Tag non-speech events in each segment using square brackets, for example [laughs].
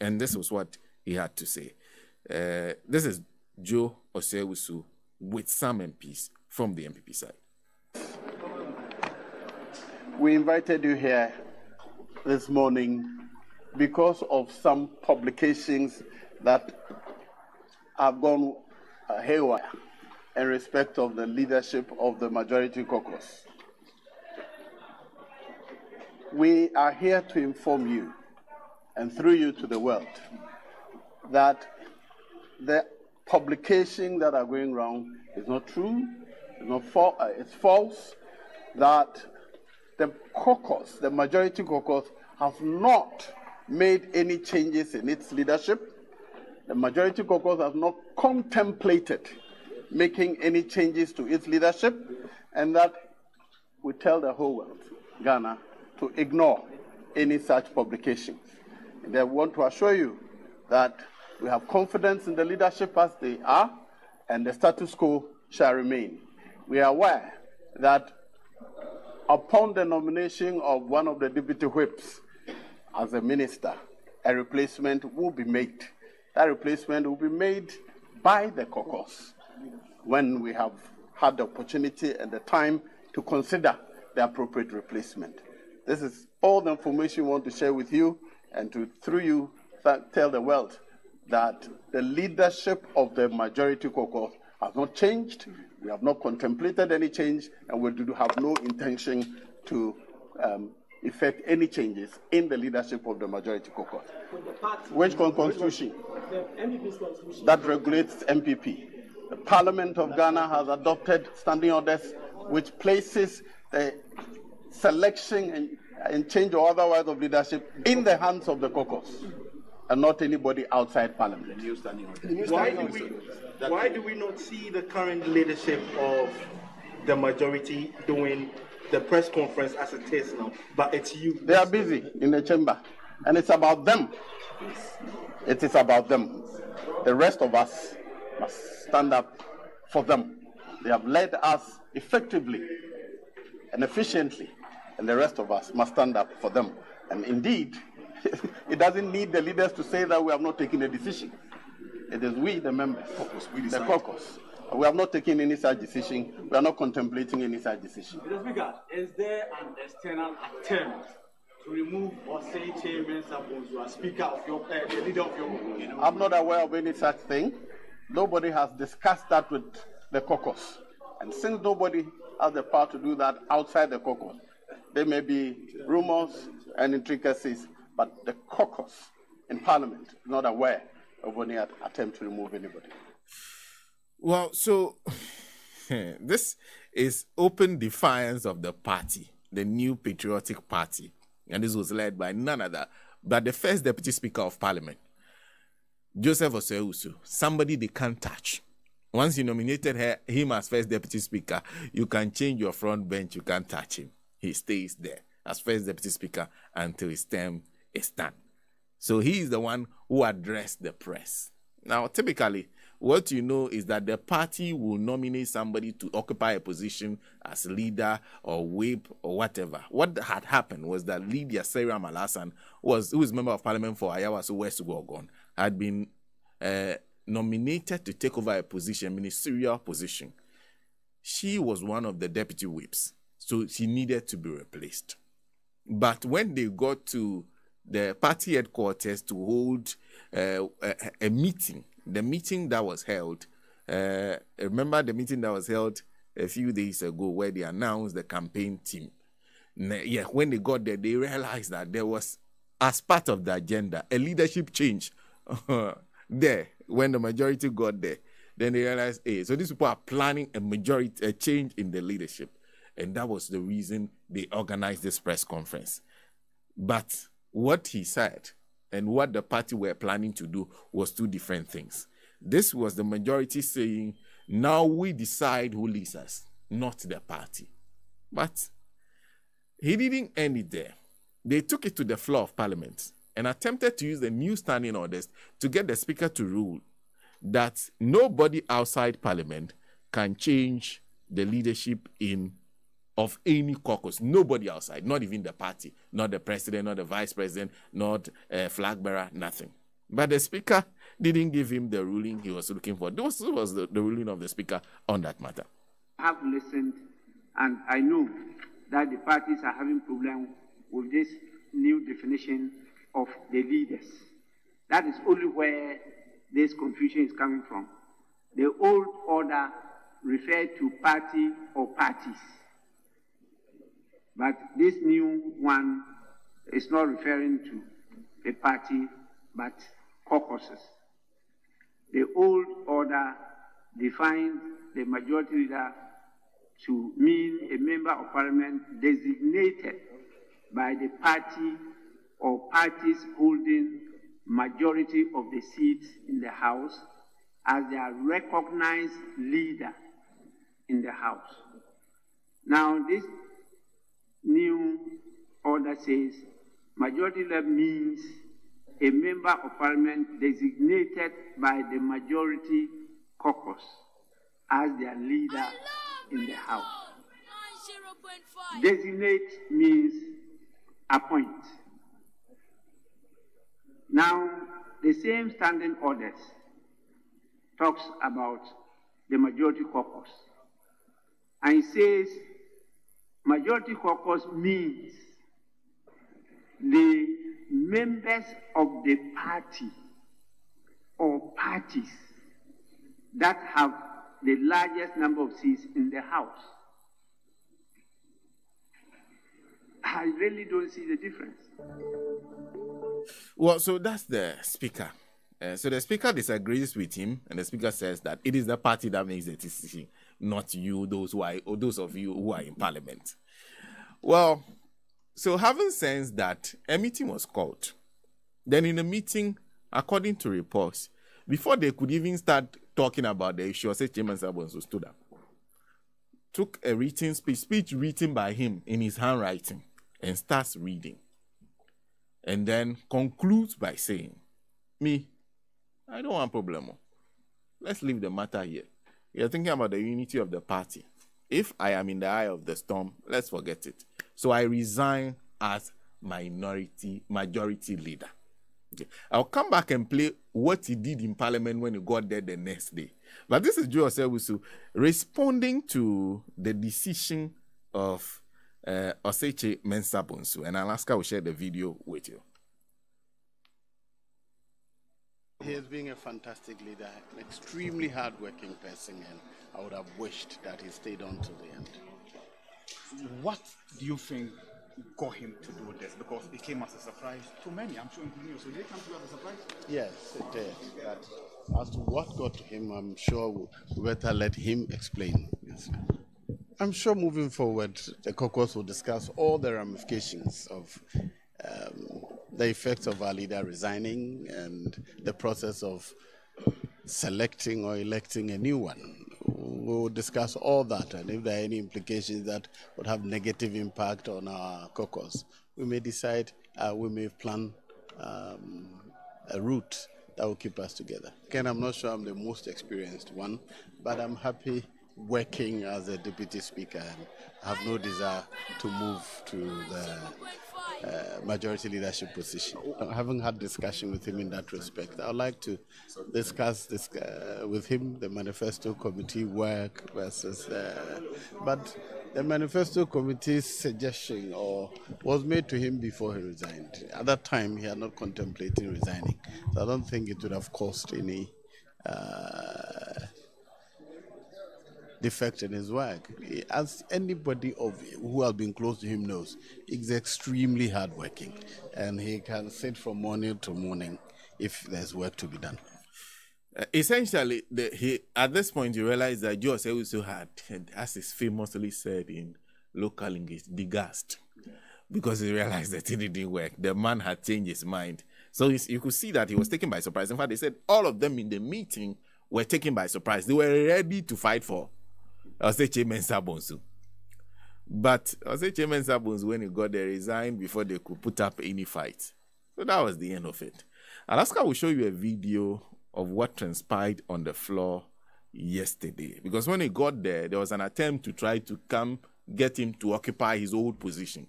And this was what he had to say. Uh, this is Joe Osei-Owusu with some MPs from the NPP side. We invited you here this morning because of some publications that have gone haywire in respect of the leadership of the majority caucus. We are here to inform you and through you to the world that the publication that are going around is not true, it's, not fa- uh, it's false, that the caucus, the majority caucus, has not made any changes in its leadership. The majority caucus has not contemplated making any changes to its leadership, and that we tell the whole world, Ghana, to ignore any such publications. I want to assure you that we have confidence in the leadership as they are, and the status quo shall remain. We are aware that upon the nomination of one of the deputy whips as a minister, a replacement will be made. That replacement will be made by the caucus when we have had the opportunity and the time to consider the appropriate replacement. This is all the information we want to share with you and to, through you, tell the world that the leadership of the majority caucus has not changed. We have not contemplated any change, and we do have no intention to um, effect any changes in the leadership of the majority caucus. Which con- constitution? That regulates NPP. The Parliament of Ghana has adopted standing orders which places the selection and, and change or otherwise of leadership in the hands of the caucus and not anybody outside Parliament. Why do we why do we not see the current leadership of the majority doing the press conference as it is now, but it's you? They are busy in the chamber, and it's about them. It is about them. The rest of us must stand up for them. They have led us effectively and efficiently, and the rest of us must stand up for them. And indeed, [laughs] it doesn't need the leaders to say that we have not taken a decision. It is we, the members, the caucus. We have not taken any such decision. We are not contemplating any such decision. Mr. Speaker, is there an external attempt to remove or say Chairman Sappos, you are Speaker of your, uh, the leader of your you know? I'm not aware of any such thing. Nobody has discussed that with the caucus. And since nobody has the power to do that outside the caucus, there may be rumors and intricacies, but the caucus in Parliament is not aware of any attempt to remove anybody. Well, so [laughs] this is open defiance of the party, the new patriotic party. And this was led by none other but the first deputy speaker of parliament, Joseph Osei-Owusu, somebody they can't touch. Once you nominated her, him as first deputy speaker, you can change your front bench, you can't touch him. He stays there as first deputy speaker until his term is done. So he is the one who addressed the press. Now, typically, what you know is that the party will nominate somebody to occupy a position as leader or whip or whatever. What had happened was that Lydia Seyram Alhassan, was who is member of parliament for Ayawaso West Wuogon, had been uh, nominated to take over a position, ministerial position. She was one of the deputy whips, so she needed to be replaced. But when they got to the party headquarters to hold uh, a, a meeting, the meeting that was held, uh, remember the meeting that was held a few days ago where they announced the campaign team. Yeah, when they got there, they realized that there was, as part of the agenda, a leadership change [laughs] there when the majority got there. Then they realized, hey, so these people are planning a majority, a change in the leadership. And that was the reason they organized this press conference. But what he said and what the party were planning to do was two different things. This was the majority saying, now we decide who leads us, not the party. But he didn't end it there. They took it to the floor of parliament and attempted to use the new standing orders to get the speaker to rule that nobody outside parliament can change the leadership in of any caucus. Nobody outside, not even the party, not the president, not the vice president, not a flag bearer, nothing. But the speaker didn't give him the ruling he was looking for. This was the, the ruling of the speaker on that matter. I have listened, and I know that the parties are having problem with this new definition of the leaders. That is only where this confusion is coming from. The old order referred to party or parties. But this new one is not referring to a party, but caucuses. The old order defined the majority leader to mean a member of parliament designated by the party or parties holding majority of the seats in the House as their recognized leader in the House. Now, this new order says majority means a member of parliament designated by the majority caucus as their leader in the House. Designate means appoint. Now, the same standing orders talks about the majority caucus. And it says majority caucus means the members of the party or parties that have the largest number of seats in the House. I really don't see the difference. Well, so that's the speaker. Uh, so the speaker disagrees with him, and the speaker says that it is the party that makes the decision, not you, those who are, or those of you who are in parliament. Well, so having sensed that a meeting was called, then in the meeting, according to reports, before they could even start talking about the issue, say Kyei-Mensah-Bonsu stood up, took a written speech, speech written by him in his handwriting, and starts reading. And then concludes by saying, Me, I don't want problem. Let's leave the matter here. You're thinking about the unity of the party. If I am in the eye of the storm, let's forget it. So I resign as minority majority leader. Okay. I'll come back and play what he did in parliament when he got there the next day. But this is Joe Osei-Owusu responding to the decision of uh, Osei Kyei-Mensah-Bonsu. And Alaska will share the video with you. He has been a fantastic leader, an extremely hardworking person, and I would have wished that he stayed on to the end. What do you think got him to do this? Because it came as a surprise to many, I'm sure, including you. So did it come to you as a surprise? Yes, it did. But as to what got to him, I'm sure we better let him explain. Yes. I'm sure moving forward, the caucus will discuss all the ramifications of um, the effects of our leader resigning and the process of selecting or electing a new one. We'll discuss all that, and if there are any implications that would have negative impact on our caucus, we may decide, uh, we may plan um, a route that will keep us together. Again, I'm not sure I'm the most experienced one, but I'm happy working as a deputy speaker and have no desire to move to the uh, majority leadership position. I haven't had discussion with him in that respect. I'd like to discuss this uh, with him the manifesto committee work versus, uh, but the manifesto committee's suggestion or was made to him before he resigned. At that time, he had not contemplated resigning, so I don't think it would have caused any. Uh, defect in his work. As anybody of who has been close to him knows, he's extremely hardworking, and he can sit from morning to morning if there's work to be done. Uh, essentially, the, he at this point you realize that Joe also had, as is famously said in local English, degassed, because he realized that it didn't work. The man had changed his mind, so you could see that he was taken by surprise. In fact, they said all of them in the meeting were taken by surprise. They were ready to fight for Osei Kyei-Mensah-Bonsu. But Osei Kyei-Mensah-Bonsu, when he got there, resigned before they could put up any fight. So that was the end of it. Alaska will show you a video of what transpired on the floor yesterday. Because when he got there, there was an attempt to try to come get him to occupy his old position.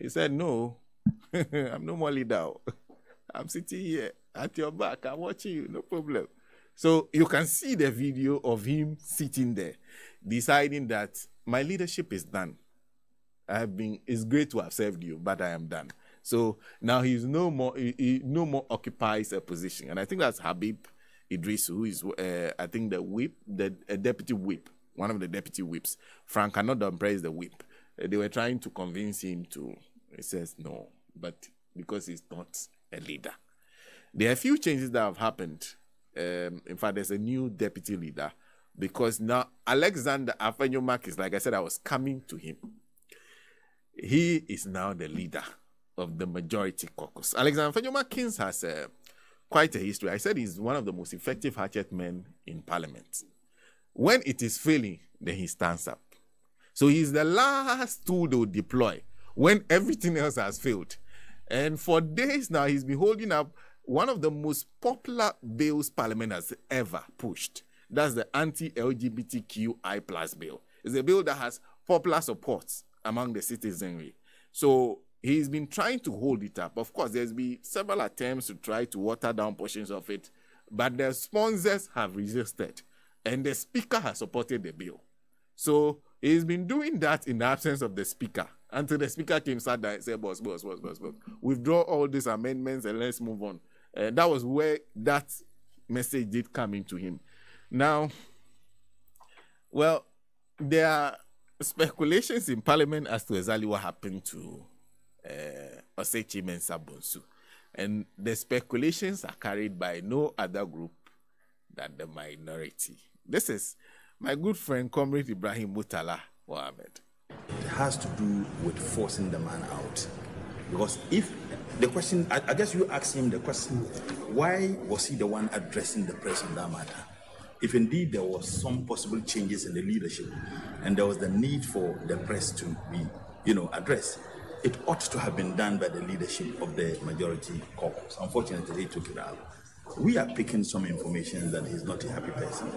He said, No, [laughs] I'm no more leader. I'm sitting here. at your back. I'm watching you, no problem. So you can see the video of him sitting there, deciding that my leadership is done. I have been. It's great to have served you, but I am done. So now he's no more. He, he no more occupies a position, and I think that's Habib Iddrisu, who is, uh, I think, the whip, the uh, deputy whip, one of the deputy whips. Frank Annoh-Dompreh is the whip. Uh, they were trying to convince him to. He says no, but because he's not a leader. There are a few changes that have happened. Um, in fact, there's a new deputy leader because now Alexander Afenyo is like I said, I was coming to him. He is now the leader of the majority caucus. Alexander Afenyo has uh, quite a history. I said he's one of the most effective hatchet men in parliament. When it is failing, then he stands up. So he's the last tool to deploy when everything else has failed. And for days now, he's been holding up one of the most popular bills Parliament has ever pushed. That's the anti-LGBTQI plus bill. It's a bill that has popular support among the citizenry. So he's been trying to hold it up. Of course, there's been several attempts to try to water down portions of it, but the sponsors have resisted, and the speaker has supported the bill. So he's been doing that in the absence of the speaker until the speaker came sat down and said, boss, boss, boss, boss, boss, withdraw all these amendments and let's move on. Uh, that was where that message did come into him. Now, well, there are speculations in parliament as to exactly what happened to uh, Osei Kyei-Mensah-Bonsu. And the speculations are carried by no other group than the minority. This is my good friend, Comrade Ibrahim Murtala Mohammed. It has to do with forcing the man out. Because if the question, I, I guess you asked him the question, why was he the one addressing the press on that matter? If indeed there was some possible changes in the leadership and there was the need for the press to be, you know, addressed, it ought to have been done by the leadership of the majority caucus. Unfortunately, they took it out. We are picking some information that he's not a happy person.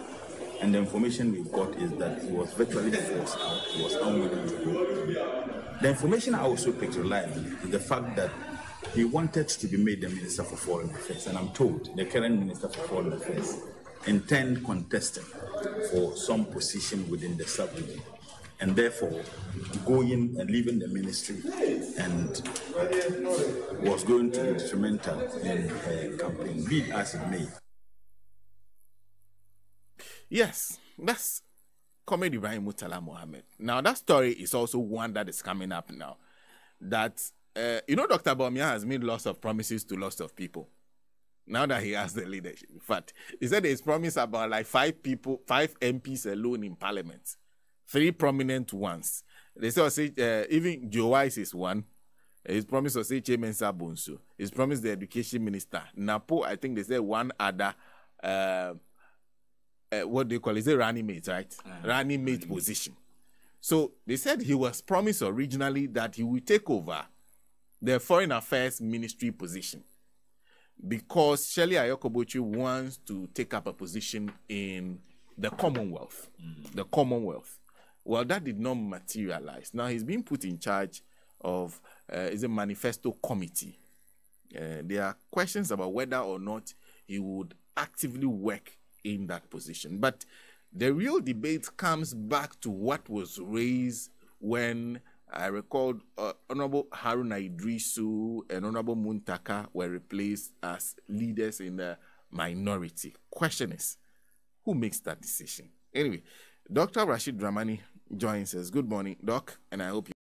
And the information we've got is that he was virtually forced out, he was unwilling to go. The information I also picked reliably is the fact that he wanted to be made the Minister for Foreign Affairs. And I'm told the current Minister for Foreign Affairs intend contesting for some position within the sub-region and therefore going and leaving the ministry and was going to be instrumental in her campaign, be it as it may. Yes, that's Comrade Ibrahim Murtala Mohammed. Now, that story is also one that is coming up now. That, uh, you know, Dr. Bawumia has made lots of promises to lots of people. Now that he has the leadership. In fact, he said he's promised about like five people, five MPs alone in parliament, three prominent ones. They say, uh, even Joe Wise is one. His promised was say Kyei-Mensah-Bonsu. His promised the education minister. Napo, I think they said one other. Uh, uh, what they call it, is a running mate, right? Uh, running mate position. So they said he was promised originally that he will take over the foreign affairs ministry position because Shirley Ayorkor Botchwey wants to take up a position in the Commonwealth. Mm. The Commonwealth. Well, that did not materialize. Now he's being put in charge of uh, is a manifesto committee. Uh, there are questions about whether or not he would actively work in that position. But the real debate comes back to what was raised when I recalled uh, Honorable Haruna Iddrisu and Honorable Muntaka were replaced as leaders in the minority. Question is, who makes that decision? Anyway, Dr. Rashid Dramani joins us. Good morning, Doc, and I hope you.